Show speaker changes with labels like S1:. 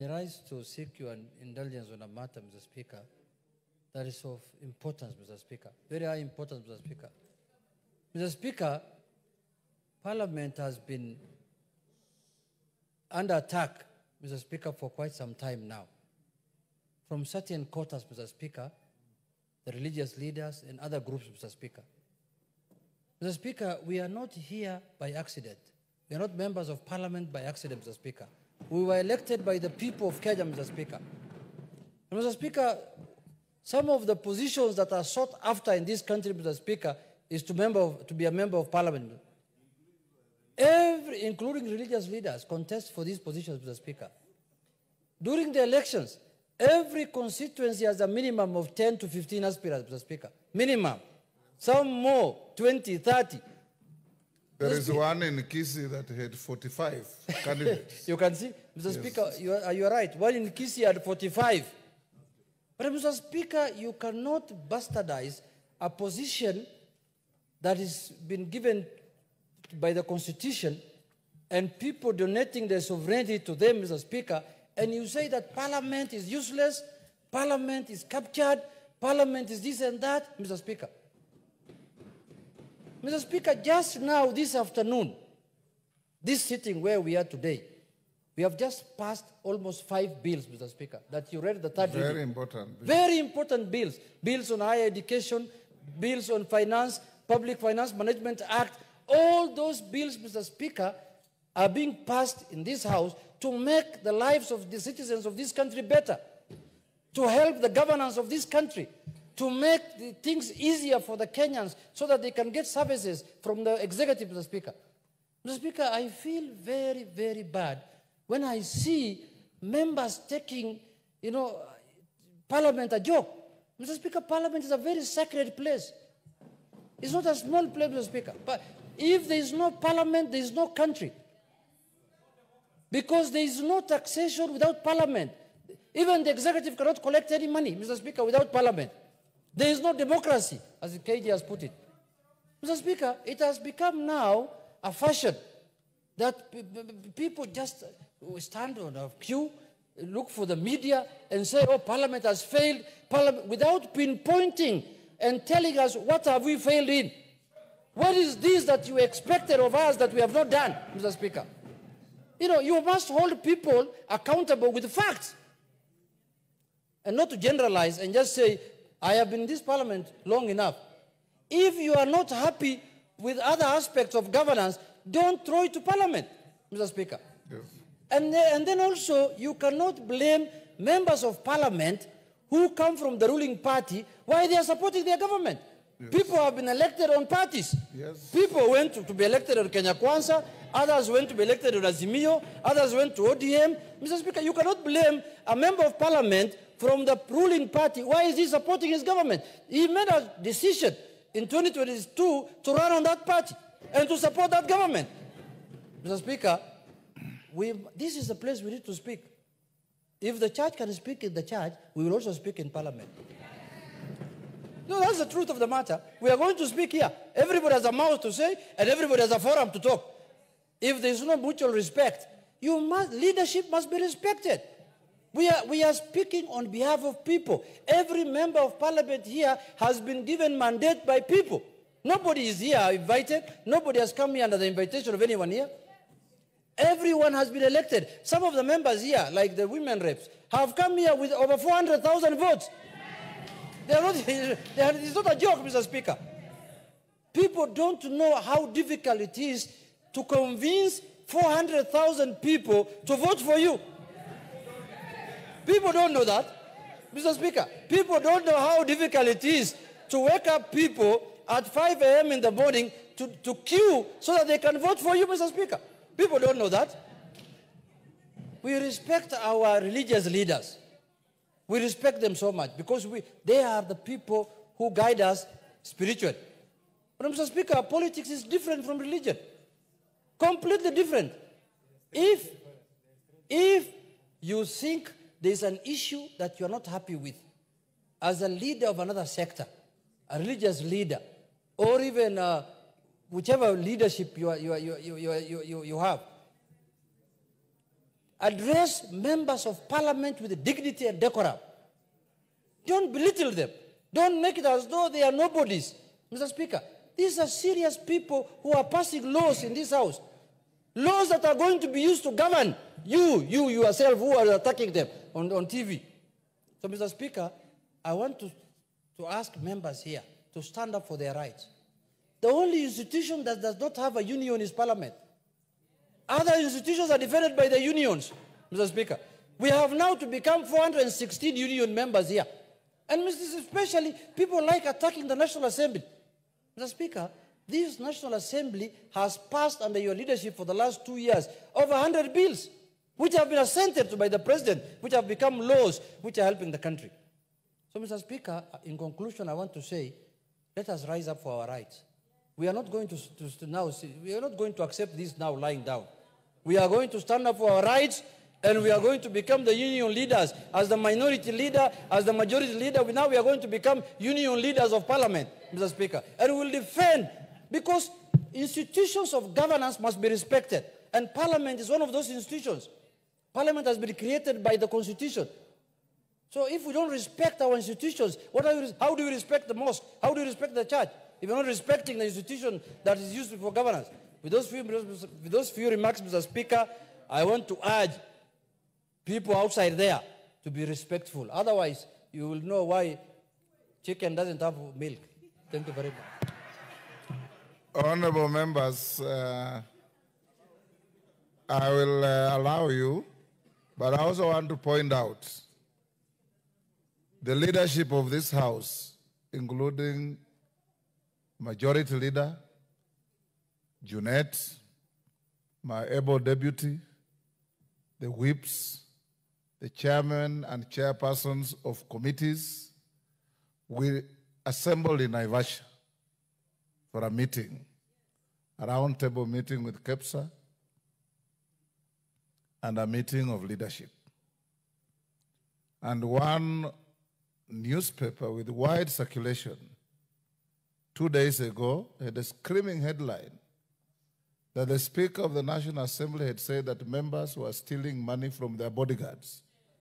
S1: I rise to seek your indulgence on a matter, Mr. Speaker, that is of importance, Mr. Speaker, very high importance, Mr. Speaker. Mr. Speaker, Parliament has been under attack, Mr. Speaker, for quite some time now. From certain quarters, Mr. Speaker, the religious leaders and other groups, Mr. Speaker. Mr. Speaker, we are not here by accident. We are not members of parliament by accident, Mr. Speaker. We were elected by the people of Kenya, Mr. Speaker. Mr. Speaker, some of the positions that are sought after in this country, Mr. Speaker, is to, member of, to be a member of parliament. Every, including religious leaders, contest for these positions, Mr. Speaker. During the elections, every constituency has a minimum of 10 to 15 aspirants, Mr. Speaker. Minimum. Some more, 20, 30.
S2: There is one in Kisii that had 45 candidates.
S1: You can see, Mr. Speaker, you are, you are right. One in Kisii had 45. But, Mr. Speaker, you cannot bastardize a position that has been given by the Constitution and people donating their sovereignty to them, Mr. Speaker, and you say that Parliament is useless, Parliament is captured, Parliament is this and that, Mr. Speaker. Mr. Speaker, just now, this afternoon, this sitting where we are today, we have just passed almost five bills, Mr. Speaker, that you read the third
S2: Very
S1: reading.
S2: important.
S1: Very important bills. Bills on higher education, bills on finance, Public Finance Management Act. All those bills, Mr. Speaker, are being passed in this House to make the lives of the citizens of this country better, to help the governance of this country, to make things easier for the Kenyans so that they can get services from the executive, Mr. Speaker. Mr. Speaker, I feel very, very bad when I see members taking, you know, Parliament a joke. Mr. Speaker, Parliament is a very sacred place. It's not a small place, Mr. Speaker. But if there is no Parliament, there is no country. Because there is no taxation without Parliament. Even the executive cannot collect any money, Mr. Speaker, without Parliament. There is no democracy, as KD has put it. Mr. Speaker, it has become now a fashion that people just uh, stand on a queue, look for the media, and say, oh, Parliament has failed, Parliament, without pinpointing and telling us what have we failed in. What is this that you expected of us that we have not done, Mr. Speaker? You know, you must hold people accountable with the facts and not to generalize and just say, I have been in this parliament long enough. If you are not happy with other aspects of governance, don't throw it to parliament, Mr. Speaker.
S2: Yes.
S1: And, then- and then also, you cannot blame members of parliament who come from the ruling party why they are supporting their government. People have been elected on parties.
S2: Yes.
S1: People went to, to be elected on Kenya Kwanza, others went to be elected on Azimio, others went to ODM. Mr. Speaker, you cannot blame a member of parliament from the ruling party. Why is he supporting his government? He made a decision in 2022 to run on that party and to support that government. Mr. Speaker, we, this is the place we need to speak. If the church can speak in the church, we will also speak in parliament. No, that's the truth of the matter. We are going to speak here. Everybody has a mouth to say, and everybody has a forum to talk. If there is no mutual respect, you must, leadership must be respected. We are, we are speaking on behalf of people. Every member of parliament here has been given mandate by people. Nobody is here invited. Nobody has come here under the invitation of anyone here. Everyone has been elected. Some of the members here, like the women reps, have come here with over 400,000 votes. They are not, they are, it's not a joke, Mr. Speaker. People don't know how difficult it is to convince 400,000 people to vote for you. People don't know that. Mr. Speaker, people don't know how difficult it is to wake up people at 5 a.m. in the morning to, to queue so that they can vote for you, Mr. Speaker. People don't know that. We respect our religious leaders. We respect them so much because we, they are the people who guide us spiritually. But Mr. Speaker, politics is different from religion. Completely different. If, if you think there's an issue that you're not happy with, as a leader of another sector, a religious leader, or even uh, whichever leadership you, are, you, are, you, you, you, you, you have, Address members of parliament with dignity and decorum. Don't belittle them. Don't make it as though they are nobodies. Mr. Speaker, these are serious people who are passing laws in this house. Laws that are going to be used to govern you, you yourself who are attacking them on, on TV. So, Mr. Speaker, I want to, to ask members here to stand up for their rights. The only institution that does not have a union is Parliament. Other institutions are defended by the unions, Mr. Speaker. We have now to become 416 union members here. And especially people like attacking the National Assembly. Mr. Speaker, this National Assembly has passed under your leadership for the last two years over 100 bills, which have been assented to by the President, which have become laws, which are helping the country. So, Mr. Speaker, in conclusion, I want to say, let us rise up for our rights. We are not going to, to, to now, we are not going to accept this now lying down. We are going to stand up for our rights and we are going to become the union leaders. As the minority leader, as the majority leader, we now we are going to become union leaders of parliament, Mr. Speaker. And we will defend, because institutions of governance must be respected. And parliament is one of those institutions. Parliament has been created by the constitution. So if we don't respect our institutions, how do we respect the mosque? How do we respect the church? If you're not respecting the institution that is used for governance. With those few, with those few remarks, Mr. Speaker, I want to urge people outside there to be respectful. Otherwise, you will know why chicken doesn't have milk. Thank you very much.
S2: Honorable members, uh, I will uh, allow you, but I also want to point out the leadership of this House, including Majority Leader, Junet, my able deputy, the whips, the chairman and chairpersons of committees, we assembled in Naivasha for a meeting, a roundtable meeting with KEPSA and a meeting of leadership. And one newspaper with wide circulation two days ago had a screaming headline that the Speaker of the National Assembly had said that members were stealing money from their bodyguards.